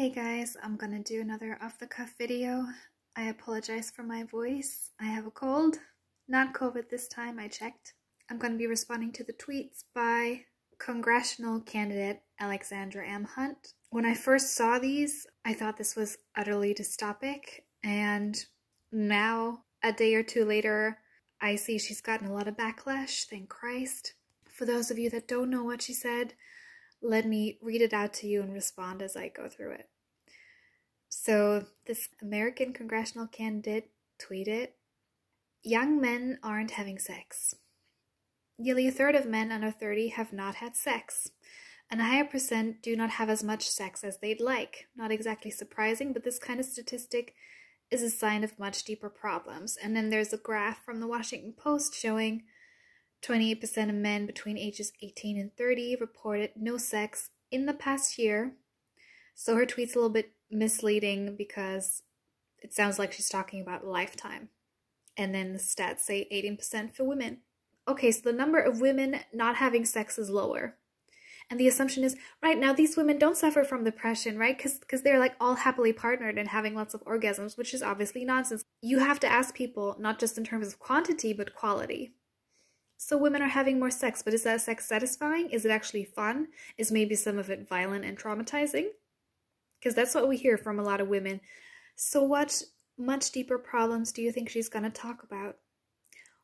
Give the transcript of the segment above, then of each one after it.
Hey guys, I'm gonna do another off the cuff video. I apologize for my voice. I have a cold. Not COVID this time, I checked. I'm gonna be responding to the tweets by congressional candidate Alexandra M. Hunt. When I first saw these, I thought this was utterly dystopic, and now, a day or two later, I see she's gotten a lot of backlash, thank Christ. For those of you that don't know what she said, let me read it out to you and respond as I go through it. So, this American congressional candidate tweeted Young men aren't having sex. Nearly a third of men under 30 have not had sex, and a higher percent do not have as much sex as they'd like. Not exactly surprising, but this kind of statistic is a sign of much deeper problems. And then there's a graph from the Washington Post showing 28% of men between ages 18 and 30 reported no sex in the past year. So her tweet's a little bit misleading because it sounds like she's talking about lifetime. And then the stats say 18% for women. Okay, so the number of women not having sex is lower. And the assumption is, right now, these women don't suffer from depression, right? Because they're like all happily partnered and having lots of orgasms, which is obviously nonsense. You have to ask people, not just in terms of quantity, but quality. So women are having more sex, but is that sex satisfying? Is it actually fun? Is maybe some of it violent and traumatizing? Because that's what we hear from a lot of women. So what much deeper problems do you think she's going to talk about?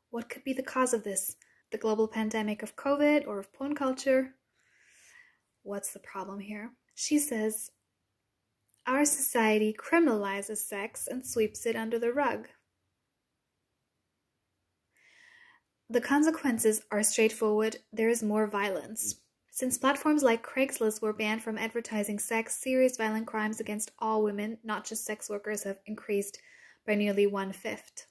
What could be the cause of this? The global pandemic of COVID or of porn culture? What's the problem here? She says, Our society criminalizes sex and sweeps it under the rug. The consequences are straightforward there is more violence. Since platforms like Craigslist were banned from advertising sex, serious violent crimes against all women, not just sex workers, have increased by nearly one fifth.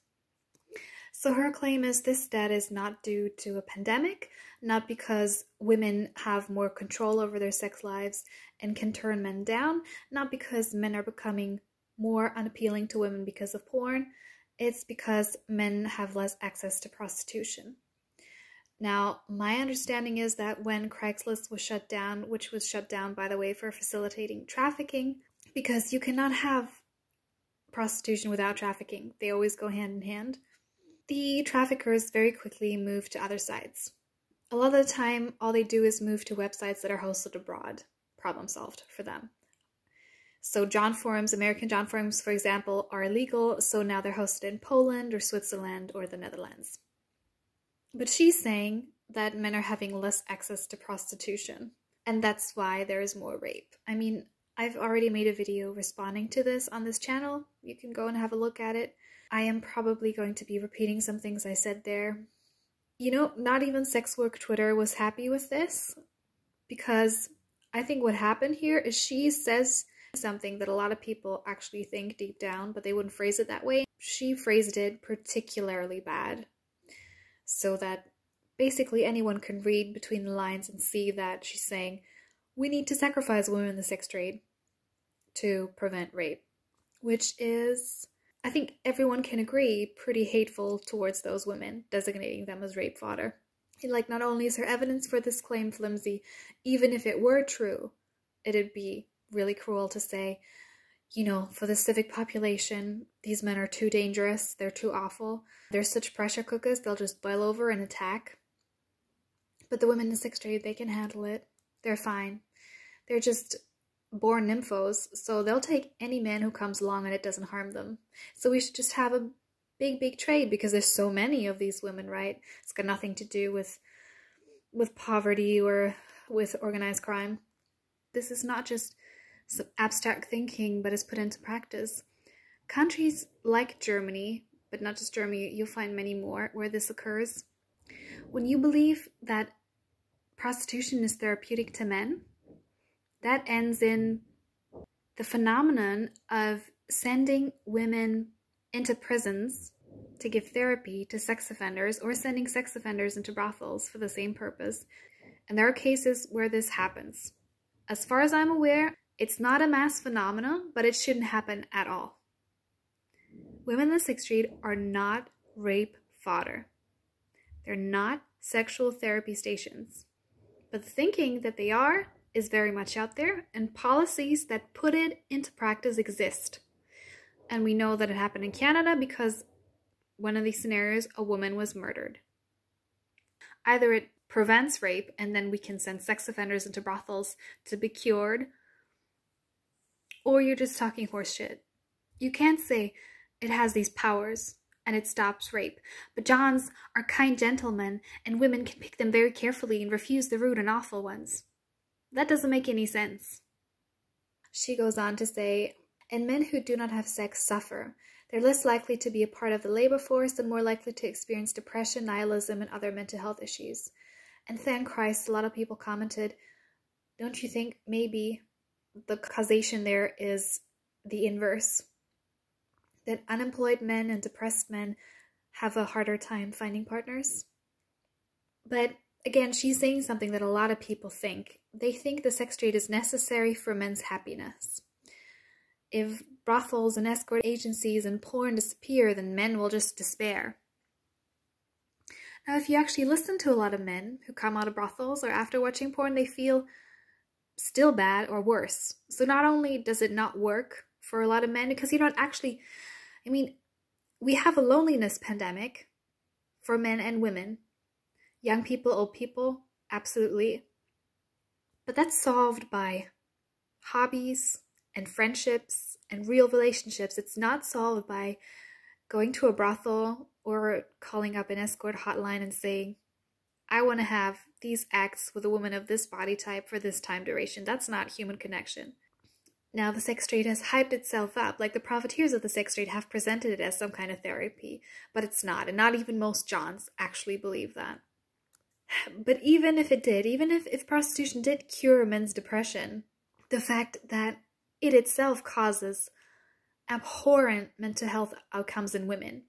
So her claim is this debt is not due to a pandemic, not because women have more control over their sex lives and can turn men down, not because men are becoming more unappealing to women because of porn, it's because men have less access to prostitution. Now, my understanding is that when Craigslist was shut down, which was shut down, by the way, for facilitating trafficking, because you cannot have prostitution without trafficking, they always go hand in hand, the traffickers very quickly move to other sites. A lot of the time, all they do is move to websites that are hosted abroad. Problem solved for them. So John forums, American John forums, for example, are illegal, so now they're hosted in Poland or Switzerland or the Netherlands. But she's saying that men are having less access to prostitution, and that's why there is more rape. I mean, I've already made a video responding to this on this channel. You can go and have a look at it. I am probably going to be repeating some things I said there. You know, not even Sex Work Twitter was happy with this because I think what happened here is she says something that a lot of people actually think deep down, but they wouldn't phrase it that way. She phrased it particularly bad so that basically anyone can read between the lines and see that she's saying we need to sacrifice women in the sex trade to prevent rape, which is, I think everyone can agree, pretty hateful towards those women, designating them as rape fodder. And like, not only is her evidence for this claim flimsy, even if it were true, it'd be really cruel to say, you know, for the civic population, these men are too dangerous, they're too awful, they're such pressure cookers, they'll just boil over and attack. But the women in sex trade, they can handle it. They're fine. They're just born nymphos, so they'll take any man who comes along and it doesn't harm them. So we should just have a big, big trade because there's so many of these women, right? It's got nothing to do with with poverty or with organized crime. This is not just abstract thinking, but is put into practice. Countries like Germany, but not just Germany, you'll find many more where this occurs. When you believe that prostitution is therapeutic to men, that ends in the phenomenon of sending women into prisons to give therapy to sex offenders or sending sex offenders into brothels for the same purpose. And there are cases where this happens. As far as I'm aware, it's not a mass phenomenon, but it shouldn't happen at all. Women in the sex trade are not rape fodder. They're not sexual therapy stations. But thinking that they are is very much out there, and policies that put it into practice exist. And we know that it happened in Canada because one of these scenarios, a woman was murdered. Either it prevents rape and then we can send sex offenders into brothels to be cured, or you're just talking horseshit. You can't say it has these powers and it stops rape, but Johns are kind gentlemen and women can pick them very carefully and refuse the rude and awful ones. That doesn't make any sense. She goes on to say, and men who do not have sex suffer. They're less likely to be a part of the labor force and more likely to experience depression, nihilism, and other mental health issues. And thank Christ, a lot of people commented, don't you think maybe the causation there is the inverse? That unemployed men and depressed men have a harder time finding partners? But again, she's saying something that a lot of people think. They think the sex trade is necessary for men's happiness. If brothels and escort agencies and porn disappear, then men will just despair. Now, if you actually listen to a lot of men who come out of brothels or after watching porn, they feel still bad or worse. So not only does it not work for a lot of men, because you're not actually, I mean, we have a loneliness pandemic for men and women, young people, old people, absolutely. But that's solved by hobbies and friendships and real relationships. It's not solved by going to a brothel or calling up an escort hotline and saying, I want to have these acts with a woman of this body type for this time duration. That's not human connection. Now, the sex trade has hyped itself up, like the profiteers of the sex trade have presented it as some kind of therapy, but it's not, and not even most Johns actually believe that. But even if it did, even if, if prostitution did cure men's depression, the fact that it itself causes abhorrent mental health outcomes in women.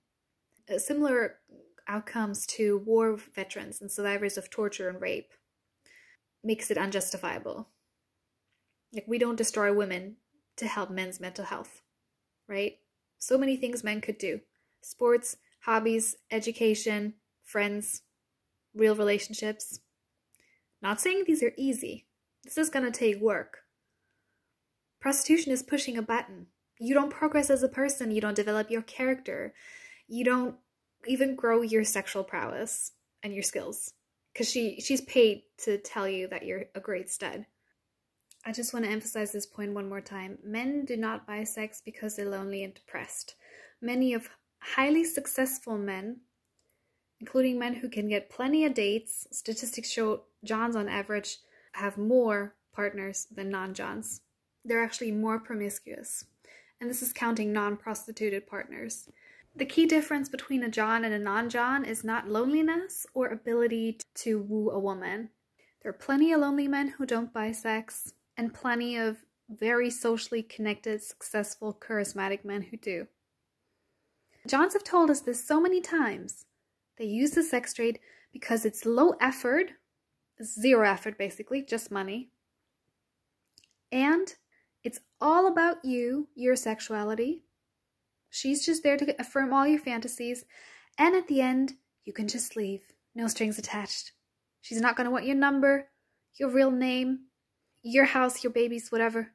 A similar outcomes to war veterans and survivors of torture and rape makes it unjustifiable. Like, we don't destroy women to help men's mental health, right? So many things men could do sports, hobbies, education, friends, real relationships. Not saying these are easy. This is to take work. Prostitution is pushing a button. You don't progress as a person, you don't develop your character, you don't even grow your sexual prowess and your skills because she she's paid to tell you that you're a great stud. I just want to emphasize this point one more time. Men do not buy sex because they're lonely and depressed. Many of highly successful men, including men who can get plenty of dates, statistics show Johns on average have more partners than non-Johns. They're actually more promiscuous. And this is counting non-prostituted partners. The key difference between a John and a non John is not loneliness or ability to woo a woman. There are plenty of lonely men who don't buy sex, and plenty of very socially connected, successful, charismatic men who do. Johns have told us this so many times. They use the sex trade because it's low effort, zero effort basically, just money. And it's all about you, your sexuality, She's just there to affirm all your fantasies, and at the end, you can just leave. No strings attached. She's not going to want your number, your real name, your house, your babies, whatever.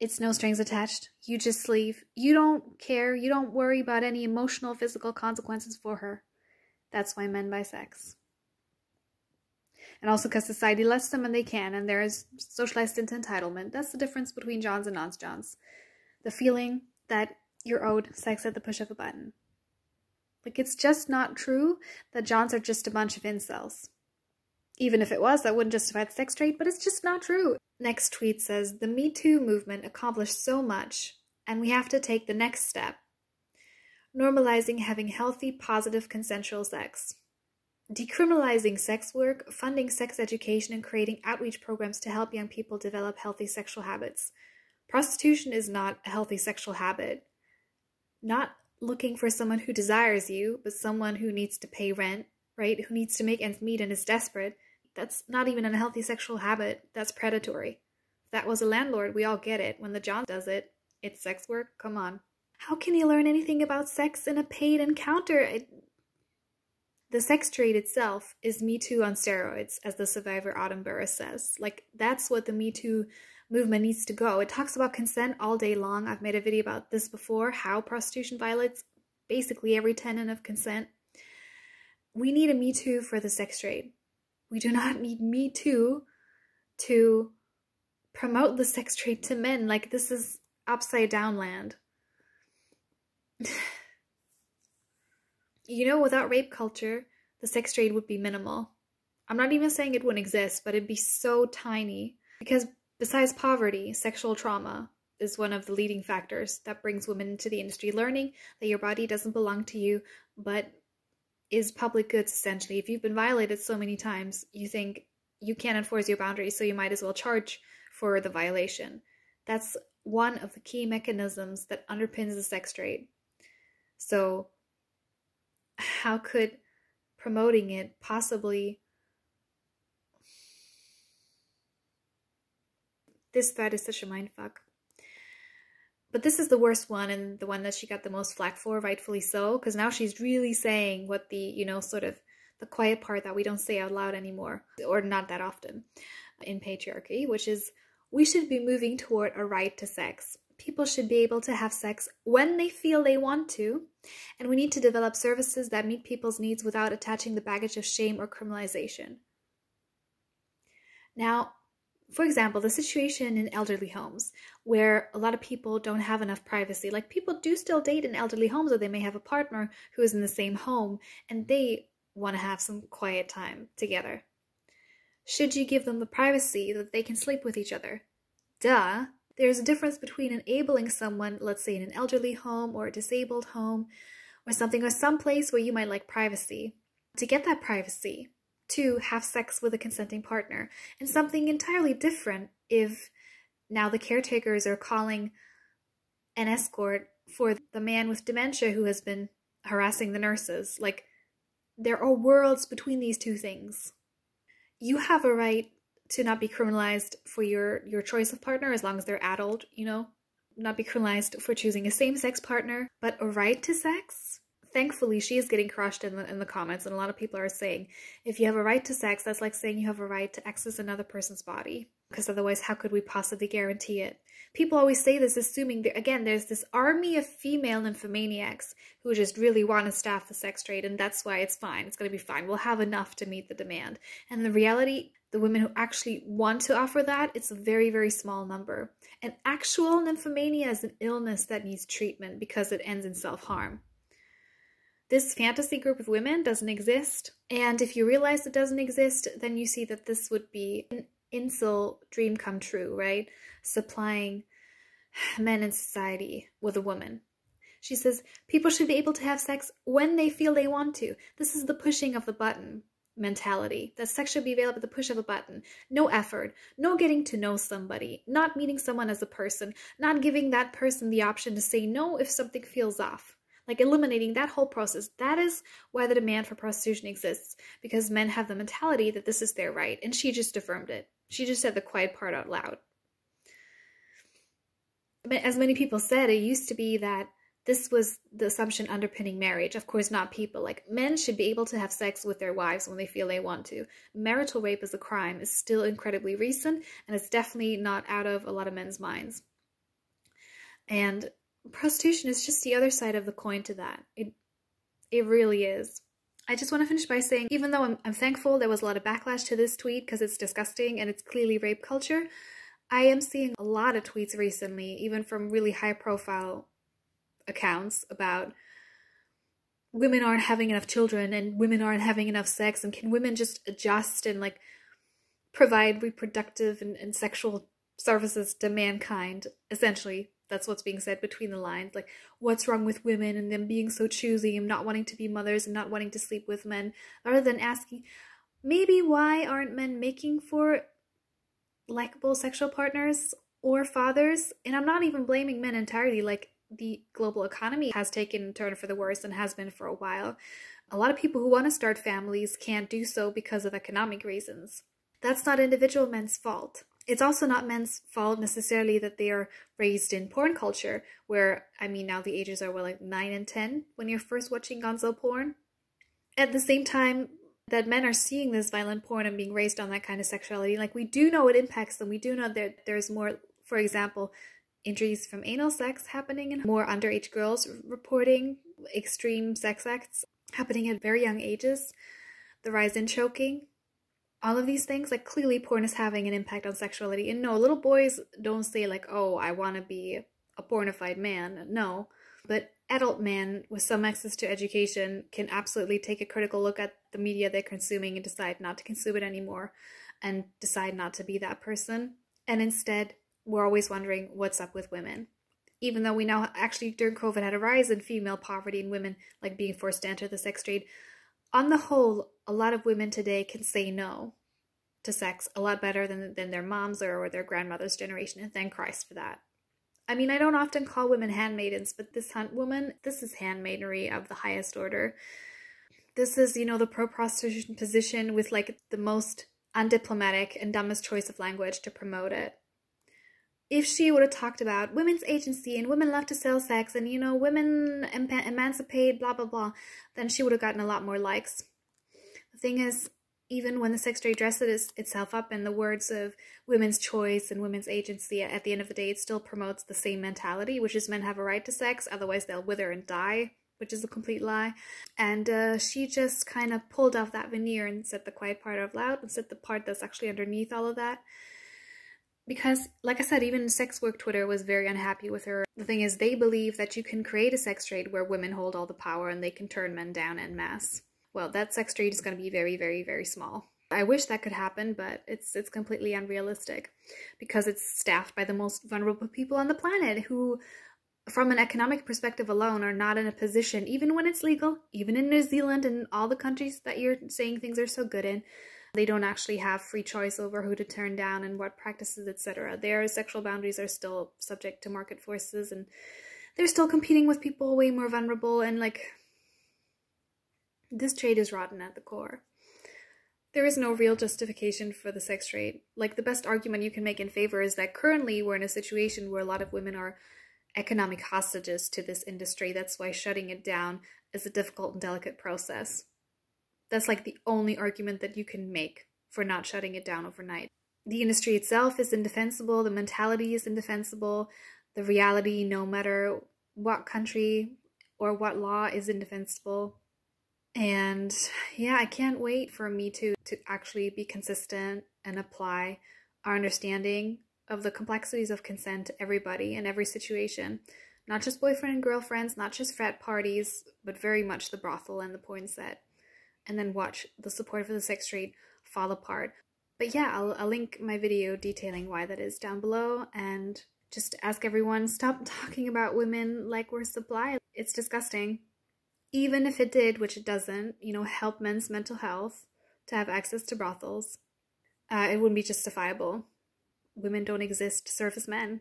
It's no strings attached. You just leave. You don't care. You don't worry about any emotional, physical consequences for her. That's why men buy sex. And also because society lets them and they can, and there is socialized into entitlement. That's the difference between Johns and non-Johns. The feeling that you're owed sex at the push of a button. Like, it's just not true that Johns are just a bunch of incels. Even if it was, that wouldn't justify the sex trade, but it's just not true. Next tweet says The Me Too movement accomplished so much, and we have to take the next step normalizing having healthy, positive, consensual sex. Decriminalizing sex work, funding sex education, and creating outreach programs to help young people develop healthy sexual habits. Prostitution is not a healthy sexual habit not looking for someone who desires you, but someone who needs to pay rent, right? Who needs to make ends meet and is desperate. That's not even a healthy sexual habit. That's predatory. If that was a landlord, we all get it. When the John does it, it's sex work. Come on. How can you learn anything about sex in a paid encounter? It, the sex trade itself is Me Too on steroids, as the survivor Autumn Burris says. Like, that's what the Me Too movement needs to go. It talks about consent all day long. I've made a video about this before how prostitution violates basically every tenet of consent. We need a Me Too for the sex trade. We do not need Me Too to promote the sex trade to men. Like, this is upside down land. you know, without rape culture, the sex trade would be minimal. I'm not even saying it wouldn't exist, but it'd be so tiny. Because besides poverty, sexual trauma is one of the leading factors that brings women into the industry. Learning that your body doesn't belong to you, but is public goods essentially. If you've been violated so many times, you think you can't enforce your boundaries, so you might as well charge for the violation. That's one of the key mechanisms that underpins the sex trade. So, how could promoting it possibly this thread is such a mindfuck. But this is the worst one and the one that she got the most flack for, rightfully so, because now she's really saying what the, you know, sort of the quiet part that we don't say out loud anymore, or not that often in patriarchy, which is we should be moving toward a right to sex. People should be able to have sex when they feel they want to, and we need to develop services that meet people's needs without attaching the baggage of shame or criminalization. Now, for example, the situation in elderly homes where a lot of people don't have enough privacy. Like people do still date in elderly homes, or they may have a partner who is in the same home and they want to have some quiet time together. Should you give them the privacy that they can sleep with each other? Duh. There's a difference between enabling someone, let's say in an elderly home or a disabled home or something, or some place where you might like privacy, to get that privacy, to have sex with a consenting partner, and something entirely different if now the caretakers are calling an escort for the man with dementia who has been harassing the nurses. Like, there are worlds between these two things you have a right to not be criminalized for your your choice of partner as long as they're adult, you know, not be criminalized for choosing a same-sex partner, but a right to sex. Thankfully, she is getting crushed in the, in the comments, and a lot of people are saying if you have a right to sex, that's like saying you have a right to access another person's body. Because otherwise, how could we possibly guarantee it? People always say this, assuming that, again, there's this army of female nymphomaniacs who just really want to staff the sex trade, and that's why it's fine. It's going to be fine. We'll have enough to meet the demand. And the reality, the women who actually want to offer that, it's a very, very small number. And actual nymphomania is an illness that needs treatment because it ends in self harm. This fantasy group of women doesn't exist. And if you realize it doesn't exist, then you see that this would be an incel dream come true, right? Supplying men in society with a woman. She says people should be able to have sex when they feel they want to. This is the pushing of the button mentality. That sex should be available at the push of a button. No effort, no getting to know somebody, not meeting someone as a person, not giving that person the option to say no if something feels off. Like eliminating that whole process. That is why the demand for prostitution exists, because men have the mentality that this is their right, and she just affirmed it. She just said the quiet part out loud. But as many people said, it used to be that this was the assumption underpinning marriage. Of course, not people. Like men should be able to have sex with their wives when they feel they want to. Marital rape as a crime is still incredibly recent, and it's definitely not out of a lot of men's minds. And prostitution is just the other side of the coin to that. It it really is. I just want to finish by saying, even though I'm, I'm thankful there was a lot of backlash to this tweet because it's disgusting and it's clearly rape culture, I am seeing a lot of tweets recently, even from really high profile accounts about women aren't having enough children and women aren't having enough sex and can women just adjust and like provide reproductive and, and sexual services to mankind essentially that's what's being said between the lines like what's wrong with women and them being so choosy and not wanting to be mothers and not wanting to sleep with men rather than asking maybe why aren't men making for likable sexual partners or fathers? And i'm not even blaming men entirely like the global economy has taken a turn for the worse and has been for a while. A lot of people who want to start families can't do so because of economic reasons. That's not individual men's fault it's also not men's fault necessarily that they are raised in porn culture, where, I mean, now the ages are, well, like 9 and 10 when you're first watching gonzo porn. At the same time that men are seeing this violent porn and being raised on that kind of sexuality, like we do know it impacts them. We do know that there's more, for example, injuries from anal sex happening and more underage girls reporting extreme sex acts happening at very young ages, the rise in choking, all of these things, like clearly porn is having an impact on sexuality. And no, little boys don't say like, oh, I want to be a pornified man. No. But adult men with some access to education can absolutely take a critical look at the media they're consuming and decide not to consume it anymore and decide not to be that person. And instead, we're always wondering what's up with women. Even though we now actually during COVID had a rise in female poverty and women like being forced to enter the sex trade, on the whole, a lot of women today can say no to sex a lot better than, than their moms or, or their grandmother's generation, and thank Christ for that. I mean, I don't often call women handmaidens, but this hunt woman, this is handmaidery of the highest order. This is, you know, the pro prostitution position with like the most undiplomatic and dumbest choice of language to promote it. If she would have talked about women's agency and women love to sell sex and, you know, women emancipate, blah, blah, blah, then she would have gotten a lot more likes. Thing is, even when the sex trade dresses itself up in the words of women's choice and women's agency, at the end of the day, it still promotes the same mentality, which is men have a right to sex, otherwise they'll wither and die, which is a complete lie. And uh, she just kind of pulled off that veneer and said the quiet part out loud and said the part that's actually underneath all of that. Because, like I said, even sex work Twitter was very unhappy with her. The thing is, they believe that you can create a sex trade where women hold all the power and they can turn men down en masse well, that sex trade is going to be very, very, very small. I wish that could happen, but it's it's completely unrealistic because it's staffed by the most vulnerable people on the planet who from an economic perspective alone are not in a position even when it's legal, even in New Zealand and all the countries that you're saying things are so good in, they don't actually have free choice over who to turn down and what practices, etc. Their sexual boundaries are still subject to market forces and they're still competing with people way more vulnerable and like this trade is rotten at the core. There is no real justification for the sex trade. Like, the best argument you can make in favor is that currently we're in a situation where a lot of women are economic hostages to this industry. That's why shutting it down is a difficult and delicate process. That's like the only argument that you can make for not shutting it down overnight. The industry itself is indefensible, the mentality is indefensible, the reality, no matter what country or what law, is indefensible. And yeah, I can't wait for me to to actually be consistent and apply our understanding of the complexities of consent to everybody in every situation. Not just boyfriend and girlfriends, not just frat parties, but very much the brothel and the porn set. And then watch the support for the sex trade fall apart. But yeah, I'll, I'll link my video detailing why that is down below and just ask everyone stop talking about women like we're supply. It's disgusting even if it did, which it doesn't, you know, help men's mental health to have access to brothels, uh, it wouldn't be justifiable. Women don't exist to serve as men.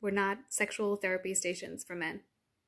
We're not sexual therapy stations for men.